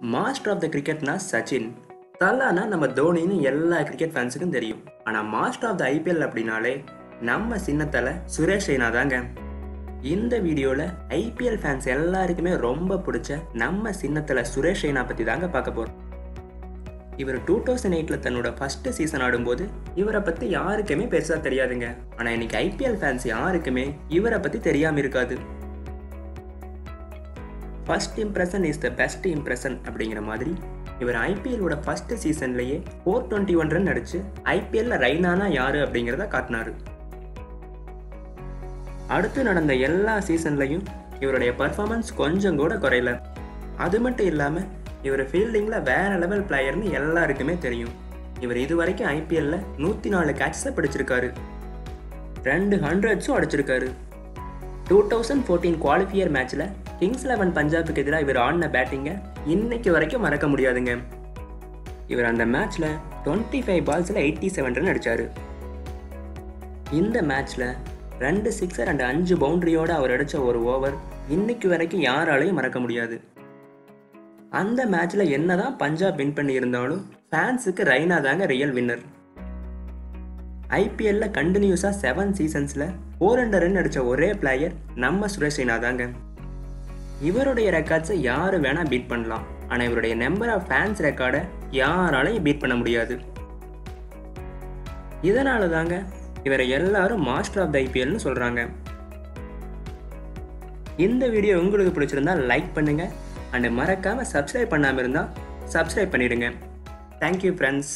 Master of the கிரிக்கெட்னா சச்சின் தலானா நம்ம தோனின்னு எல்லா கிரிக்கெட் ஃபேன்ஸுக்கும் தெரியும் ஆனால் மாஸ்டர் ஆஃப் த ஐபிஎல் அப்படின்னாலே நம்ம சின்னத்தலை சுரேஷ் ரெய்னா தாங்க இந்த வீடியோவில் ஐபிஎல் ஃபேன்ஸ் எல்லாருக்குமே ரொம்ப பிடிச்ச நம்ம சின்னத்தில் சுரேஷ் ரெய்னா பற்றி தாங்க பார்க்க போகிறோம் இவர் டூ தௌசண்ட் எயிட்டில் தன்னோட ஃபஸ்ட்டு சீசன் ஆடும்போது இவரை பற்றி யாருக்குமே பெருசாக தெரியாதுங்க ஆனால் இன்னைக்கு ஐபிஎல் ஃபேன்ஸ் யாருக்குமே இவரை பற்றி தெரியாமல் இருக்காது first impression is the best impression அப்படிங்கிற மாதிரி. இவர் ஐபிஎல்லோட ஃபர்ஸ்ட் சீசன்லேயே ஃபோர் டுவெண்ட்டி ஒன் ரன் அடிச்சு ஐபிஎல்ல ரைனானா யாரு அப்படிங்கிறத காட்டினாரு. அடுத்து நடந்த எல்லா சீசன்லையும் இவருடைய பர்ஃபார்மன்ஸ் கொஞ்சம் கூட குறையல. அது மட்டும் இல்லாமல் இவர் ஃபீல்டிங்கில் வேற லெவல் பிளேயர்னு எல்லாருக்குமே தெரியும். இவர் இது வரைக்கும் ஐபிஎல்ல நூற்றி நாலு கேட்சஸை பிடிச்சிருக்காரு. ரெண்டு ஹண்ட்ரட்ஸும் அடிச்சிருக்காரு. டூ தௌசண்ட் ஃபோர்டீன் குவாலிஃபியர் மேட்ச்சில் கிங்ஸ் லெவன் பஞ்சாபுக்கு எதிராக இவர் ஆடின பேட்டிங்கை இன்னைக்கு வரைக்கும் மறக்க முடியாதுங்க. இவர் அந்த மேட்ச்சில் டுவெண்ட்டி ஃபைவ் பால்ஸில் எயிட்டி செவன் ரன் அடித்தார் இந்த மேட்ச்சில் ரெண்டு சிக்ஸர் அண்ட் அஞ்சு பவுண்டரியோடு அவர் அடித்த ஒரு ஓவர் இன்னைக்கு வரைக்கும் யாராலையும் மறக்க முடியாது. அந்த மேட்ச்சில் என்னதான் பஞ்சாப் வின் பண்ணியிருந்தாலும் ஃபேன்ஸுக்கு ரெய்னா தாங்க ரியல் வின்னர் ஐபிஎல்ல கண்டினியூஸாக செவன் சீசன்ஸில் ஃபோர் ஹண்ட்ரட் ரன் அடித்த ஒரே பிளேயர் நம்ம சுரேஷ் ரெய்னா தாங்க இவருடைய ரெக்கார்ட்ஸை யார் வேணால் பீட் பண்ணலாம். ஆனால் இவருடைய நம்பர் ஆஃப் ஃபேன்ஸ் ரெக்கார்டை யாராலையும் பீட் பண்ண முடியாது. இதனால தாங்க இவரை எல்லாரும் மாஸ்டர் ஆஃப் த ஐபிஎல்னு சொல்கிறாங்க இந்த வீடியோ உங்களுக்கு பிடிச்சிருந்தா லைக் பண்ணுங்கள் அண்ட் மறக்காமல் சப்ஸ்கிரைப் பண்ணாமல் இருந்தால் சப்ஸ்கிரைப் பண்ணிடுங்க. Thank you friends